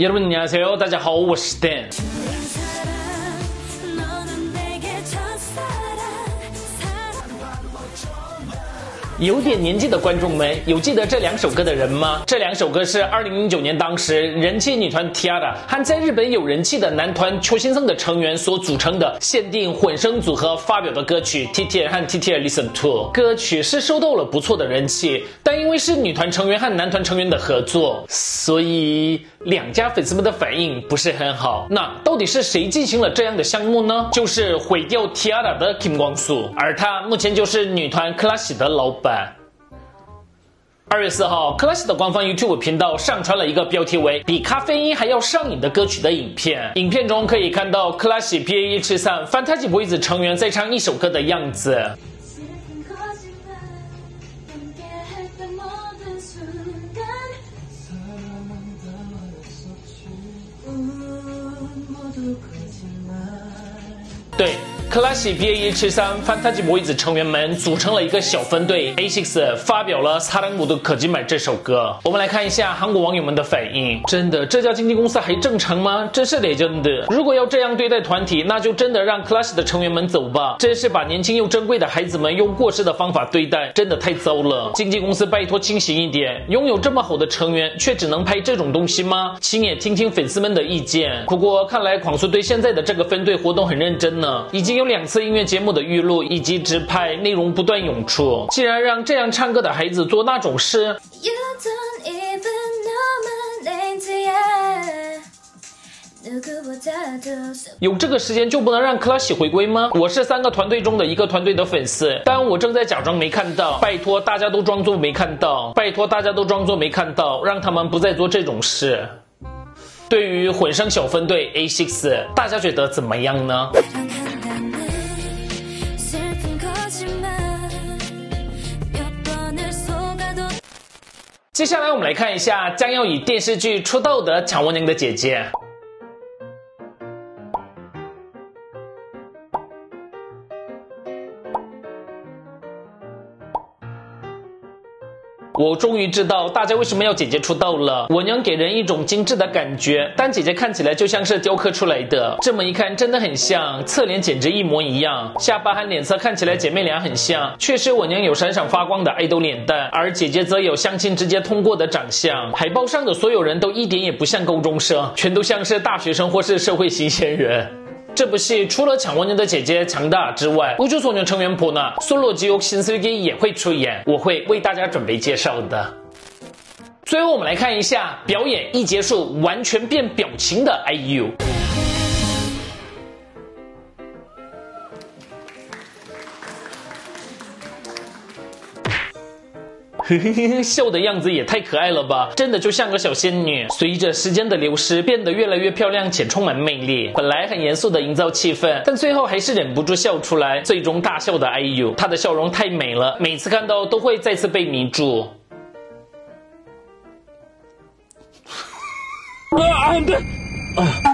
여러분 안녕하세요. 大家好，我是 Dan。 너는 내게 첫사랑 사랑 有点年纪的观众们，有记得这两首歌的人吗？这两首歌是2009年当时人气女团 Tiara 和在日本有人气的男团秋先生的成员所组成的限定混声组合发表的歌曲 TTR 和 TTR Listen To。歌曲是收到了不错的人气，但因为是女团成员和男团成员的合作，所以 两家粉丝们的反应不是很好。那到底是谁进行了这样的项目呢？就是毁掉 Tiara 的 Kim Kwang Soo，而他目前就是女团 Clash 的老板。二月四号，Clash 的官方 YouTube 频道上传了一个标题为“比咖啡因还要上瘾”的歌曲的影片。影片中可以看到 Clash PA 1 7 3 Fantasy Boys 成员在唱一首歌的样子。对。，Clash PA 1 7 3 Fantasy Boys 成员们组成了一个小分队 A six，发表了《萨兰姆的可吉买》这首歌。我们来看一下韩国网友们的反应。真的，这家经纪公司还正常吗？真是得真的。如果要这样对待团体，那就真的让 Clash 的成员们走吧。真是把年轻又珍贵的孩子们用过时的方法对待，真的太糟了。经纪公司拜托清醒一点，拥有这么好的成员，却只能拍这种东西吗？请也听听粉丝们的意见。不过看来狂叔对现在的这个分队活动很认真呢，已经有两次音乐节目的预录以及直拍，内容不断涌出。既然让这样唱歌的孩子做那种事，有这个时间就不能让克拉西回归吗？我是三个团队中的一个团队的粉丝，但我正在假装没看到。拜托大家都装作没看到，拜托大家都装作没看到，让他们不再做这种事。对于混声小分队 A 6，大家觉得怎么样呢？接下来我们来看一下将要以电视剧出道的强文宁的姐姐。我终于知道大家为什么要姐姐出道了。文娘给人一种精致的感觉，但姐姐看起来就像是雕刻出来的。这么一看，真的很像，侧脸简直一模一样，下巴和脸色看起来姐妹俩很像。确实，文娘有闪闪发光的爱豆脸蛋，而姐姐则有相亲直接通过的长相。海报上的所有人都一点也不像高中生，全都像是大学生或是社会新鲜人。这部戏除了抢文宁的姐姐强大之外，우주소년成员普呢，solo 지옥신슬기也会出演，我会为大家准备介绍的。最后我们来看一下表演一结束完全变表情的 IU。 笑的样子也太可爱了吧！真的就像个小仙女。随着时间的流失，变得越来越漂亮且充满魅力。本来很严肃的营造气氛，但最后还是忍不住笑出来，最终大笑的 IU，她的笑容太美了，每次看到都会再次被迷住。啊，对，啊。